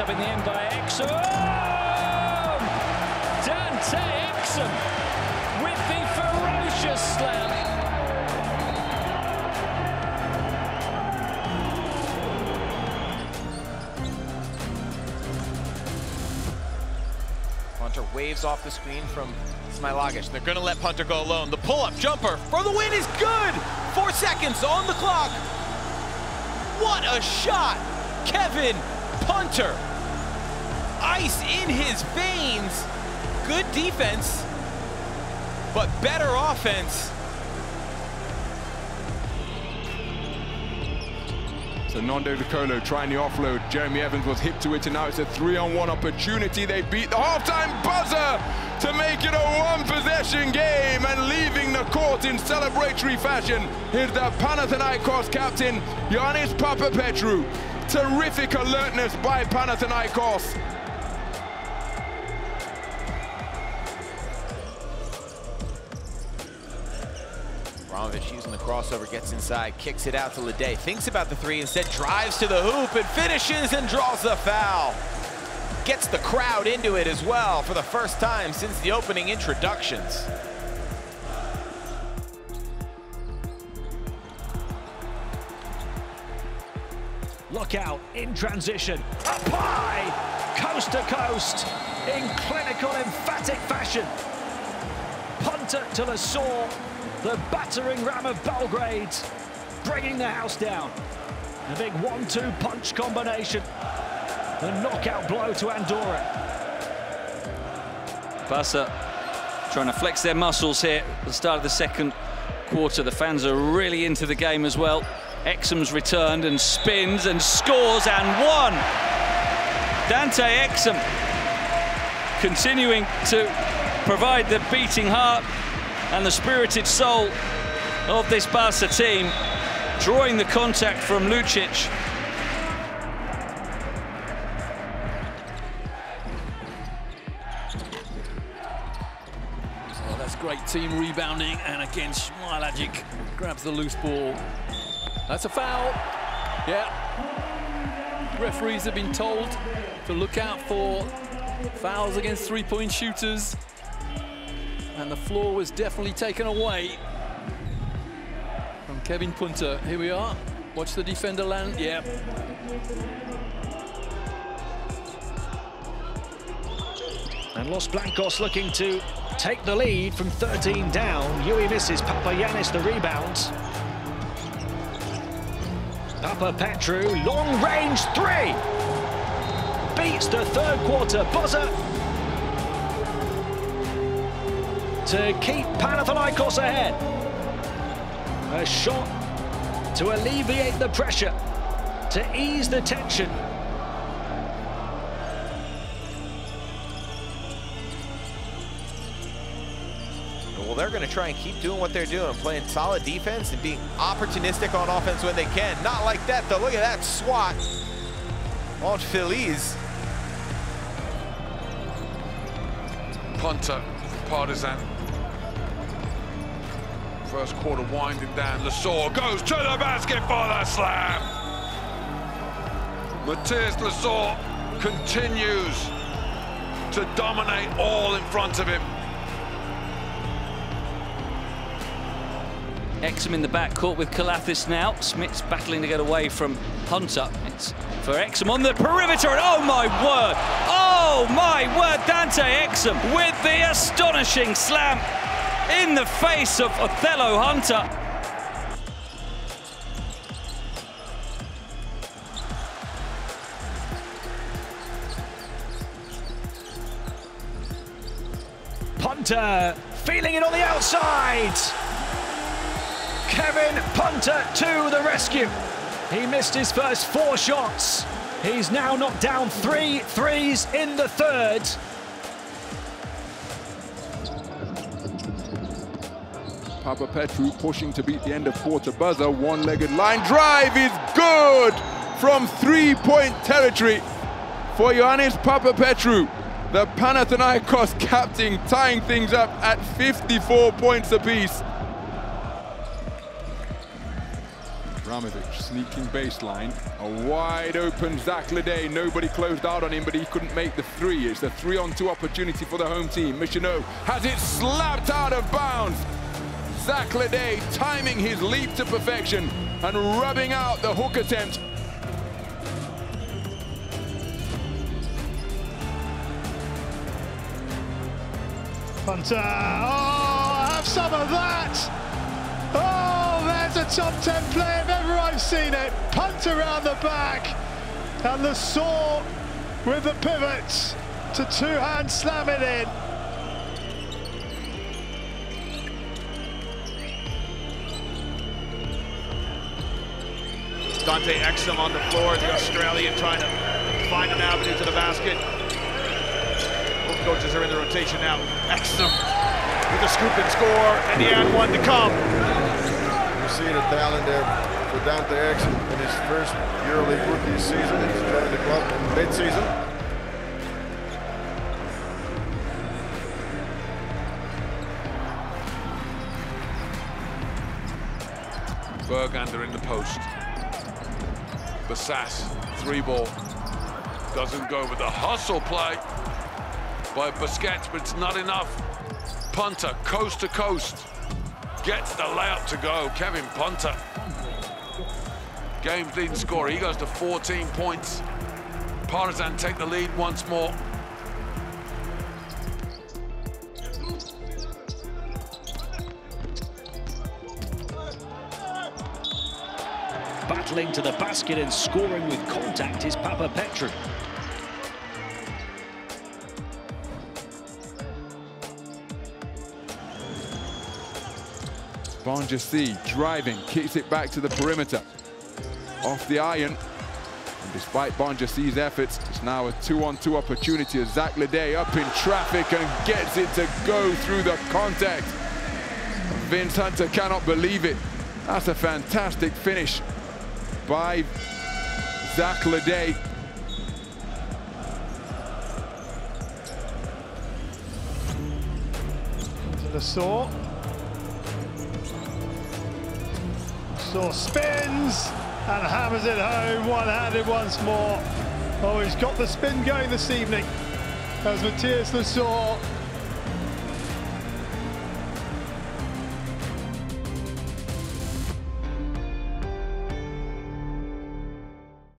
up in the end by Exum. Dante Exum with the ferocious slam. Punter waves off the screen from Smailagic. They're going to let Punter go alone. The pull-up jumper for the win is good. Four seconds on the clock. What a shot. Kevin Punter. Ice in his veins. Good defense, but better offense. So Nando De Colo trying the offload. Jeremy Evans was hit to it, and now it's a three-on-one opportunity. They beat the halftime buzzer to make it a one-possession game and leaving the court in celebratory fashion. Here's the Panathinaikos captain, Giannis Papapetrou. Terrific alertness by Panathinaikos. Avramovic using the crossover, gets inside, kicks it out to Leday, thinks about the three, instead drives to the hoop and finishes and draws the foul. Gets the crowd into it as well for the first time since the opening introductions. Look out in transition. Up high, coast to coast, in clinical, emphatic fashion. Punter to Lessort, the battering ram of Belgrade, bringing the house down. A big one-two punch combination. The knockout blow to Andorra. Barca trying to flex their muscles here at the start of the second quarter. The fans are really into the game as well. Exum's returned and spins and scores and one. Dante Exum continuing to provide the beating heart and the spirited soul of this Barca team, drawing the contact from Lucic. Well, that's great team rebounding, and again, Smailagic grabs the loose ball. That's a foul. Yeah. Referees have been told to look out for fouls against three-point shooters. And the floor was definitely taken away from Kevin Punter. Here we are. Watch the defender land. Yeah. And Los Blancos looking to take the lead from 13 down. Yui misses Papagiannis the rebound. Papapetrou, long range three. Beats the third quarter buzzer to keep Panathinaikos ahead. A shot to alleviate the pressure, to ease the tension. Well, they're going to try and keep doing what they're doing, playing solid defense and being opportunistic on offense when they can. Not like that, though. Look at that swat on Feliz. Punter, Partizan. First quarter winding down. Lessort goes to the basket for the slam. Mathias Lessort continues to dominate all in front of him. Exum in the back court with Calathes now. Smith's battling to get away from Hunter. It's for Exum on the perimeter, and oh my word! Oh my word! Dante Exum with the astonishing slam in the face of Othello Hunter. Punter feeling it on the outside. Kevin Punter to the rescue. He missed his first four shots. He's now knocked down three threes in the third. Papapetrou pushing to beat the end of quarter buzzer. One-legged line drive is good from three-point territory for Ioannis Papapetrou. The Panathinaikos captain tying things up at 54 points apiece. Avramovic sneaking baseline. A wide open Zach Leday. Nobody closed out on him, but he couldn't make the three. It's the three on two opportunity for the home team. Michonneau has it slapped out of bounds. Zach Leday timing his leap to perfection and rubbing out the hook attempt. Punter, uh, oh, have some of that! Oh, there's a top 10 play if ever I've seen it. Punt around the back, and Lessort with the pivots to two-hand slam it in. Dante Exum on the floor, the Australian trying to find an avenue to the basket. Both coaches are in the rotation now. Exum with a scoop and score, and he had one to come. You see the talent there for Dante Exum in his first EuroLeague rookie season. He's joined the club in mid-season. Bergander in the post. Bassas, three ball. Doesn't go with the hustle play by Busquets, but it's not enough. Punter, coast to coast. Gets the layup to go. Kevin Punter. Game's leading scorer. He goes to 14 points. Partizan take the lead once more. Battling to the basket and scoring with contact is Papapetrou. Bonjassi driving, kicks it back to the perimeter. Off the iron. And despite Bonjassi's efforts, it's now a two-on-two opportunity as Zach Leday up in traffic and gets it to go through the contact. Vince Hunter cannot believe it. That's a fantastic finish by Zach Leday. To the saw. Lessort spins and hammers it home, one-handed once more. Oh, he's got the spin going this evening as Mathias Lessort